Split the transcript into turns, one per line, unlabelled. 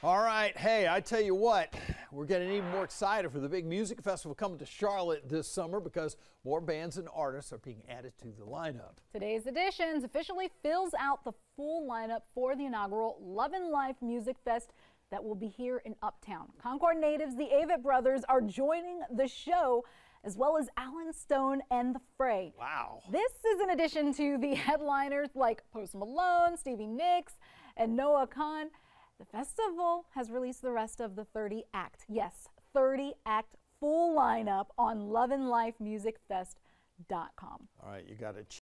All right, hey, I tell you what, we're getting even more excited for the big music festival coming to Charlotte this summer because more bands and artists are being added to the lineup.
Today's editions officially fills out the full lineup for the inaugural Lovin' Life Music Fest that will be here in Uptown. Concord natives, the Avett Brothers, are joining the show as well as Allen Stone and The Fray.
Wow.
This is in addition to the headliners like Post Malone, Stevie Nicks, and Noah Kahan. The festival has released the rest of the 30 act, yes, 30 act full lineup on lovinlifemusicfest.com.
All right, you got to